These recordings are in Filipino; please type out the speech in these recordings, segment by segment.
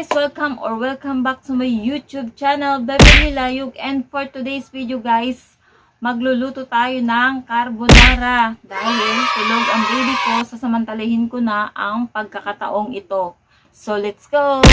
guys! Welcome or welcome back to my YouTube channel, Beverly Layug. And for today's video guys, magluluto tayo ng carbonara. Dahil tulog ang baby ko, sasamantalahin ko na ang pagkakataong ito. So let's go!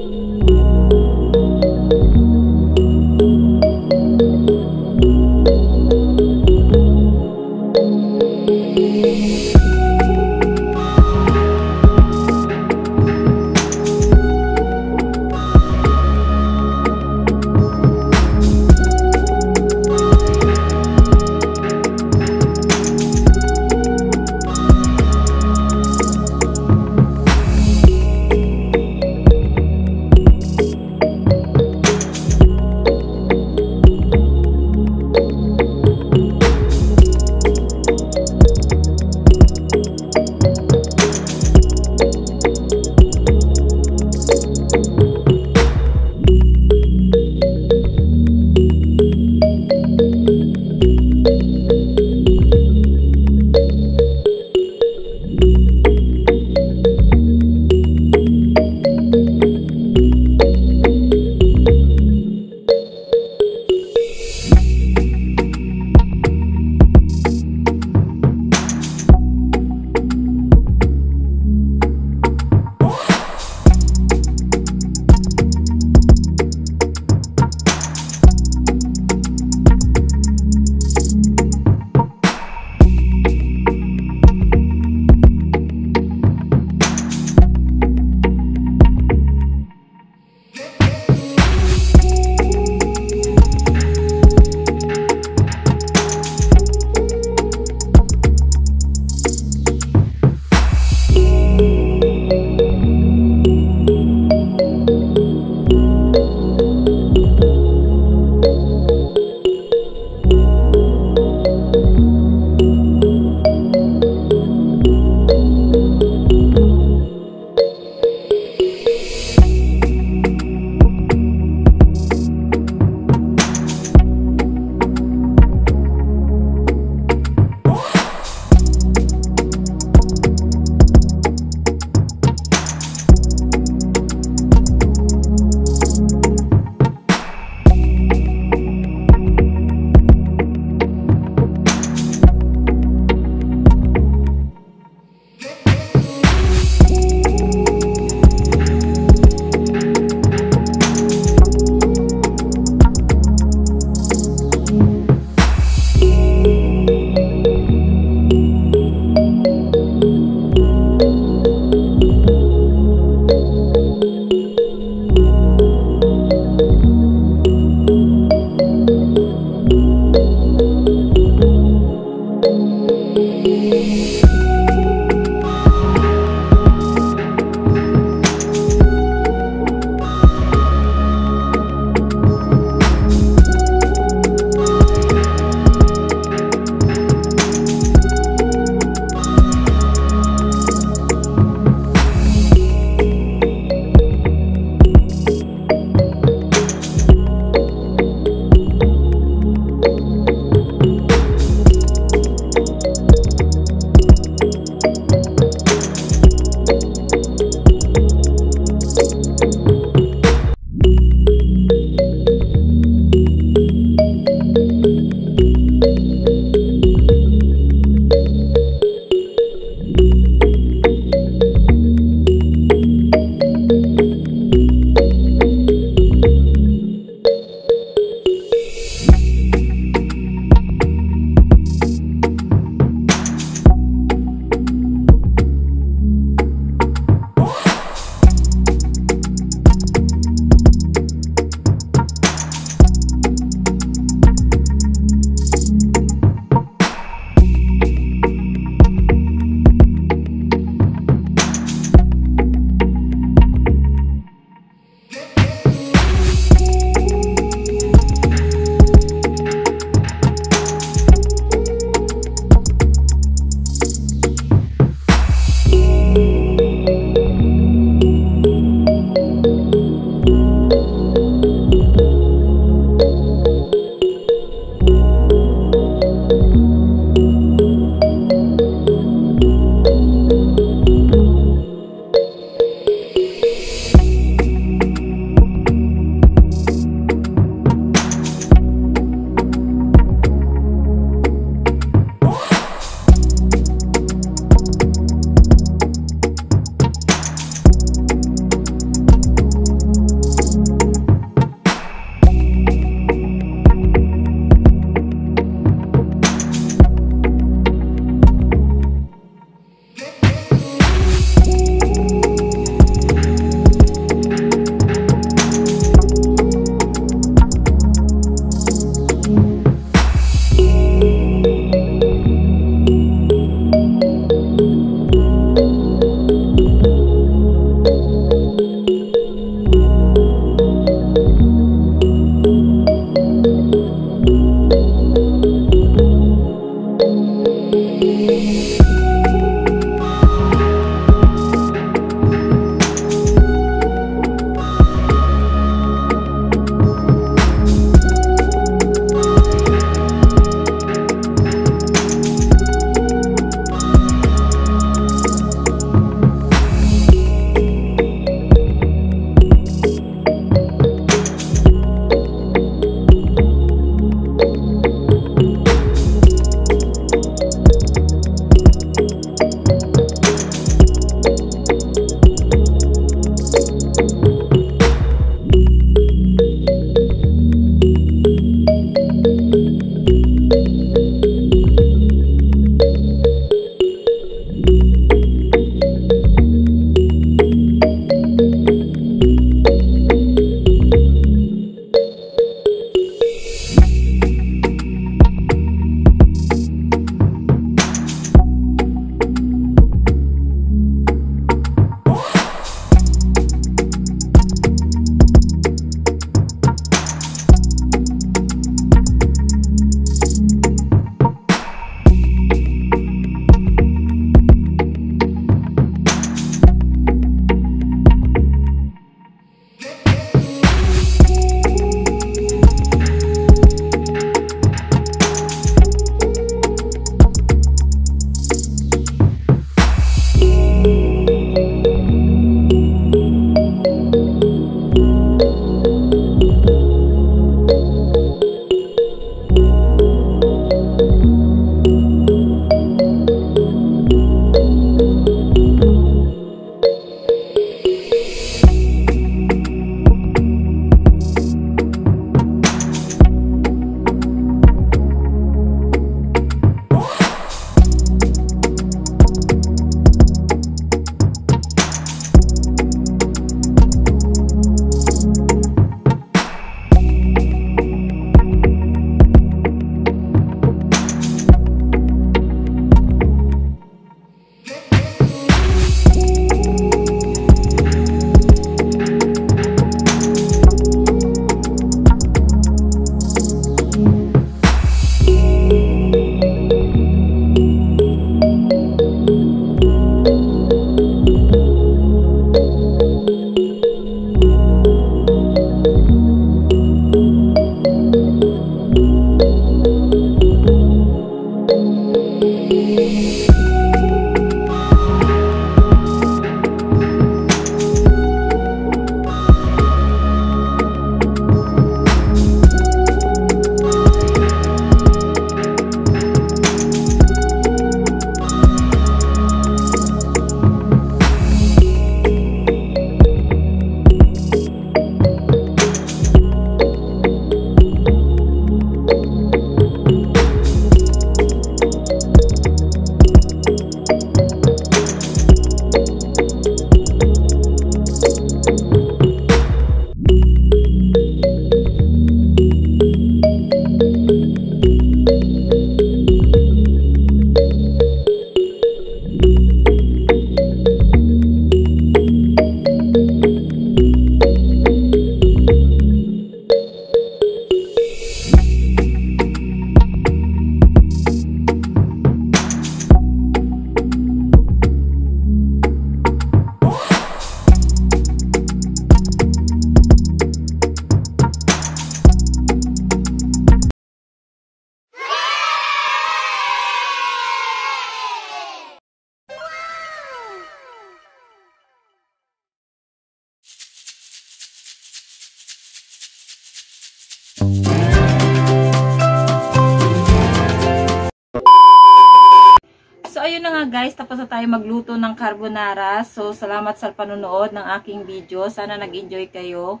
Guys, tapos na tayo magluto ng carbonara. So, salamat sa panonood ng aking video. Sana nag-enjoy kayo.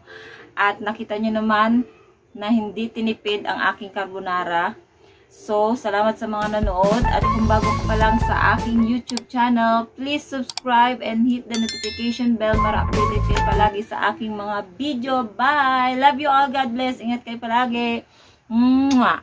At nakita nyo naman na hindi tinipid ang aking carbonara. So, salamat sa mga nanood. At kung bago ka pa lang sa aking YouTube channel, please subscribe and hit the notification bell para updated kayo palagi sa aking mga video. Bye! Love you all. God bless. Ingat kayo palagi. Mwah!